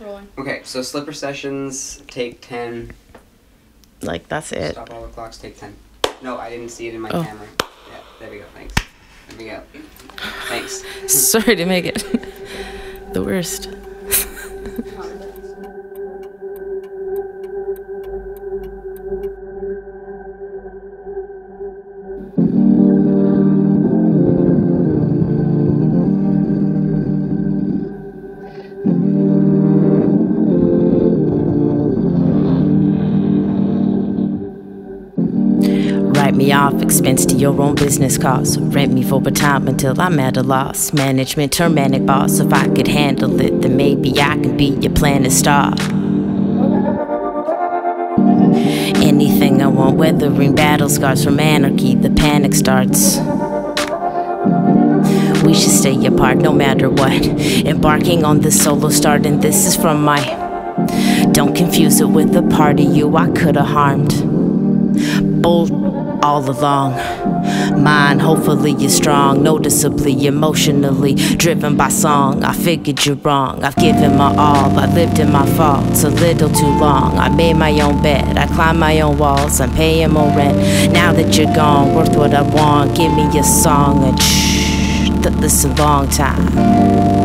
Rolling. Okay, so slipper sessions take 10. Like that's it. Stop all the clocks, take 10. No, I didn't see it in my Oh. camera. Yeah, there we go, thanks. There we go. Thanks. Sorry to make it the worst. me off, expense to your own business costs. Rent me for a time until I'm at a loss. Management turn manic boss. If I could handle it, then maybe I can be your planet star. Anything I want, weathering battle scars from anarchy, the panic starts. We should stay apart no matter what. Embarking on this solo start, and this is from my. Don't confuse it with the part of you I could have harmed bold all along. Mine, hopefully, you're strong, noticeably, emotionally driven by song. I figured you're wrong. I've given my all. I lived in my faults a little too long. I made my own bed. I climbed my own walls. I'm paying more rent. Now that you're gone, worth what I want. Give me a song and shh. Th- a long time.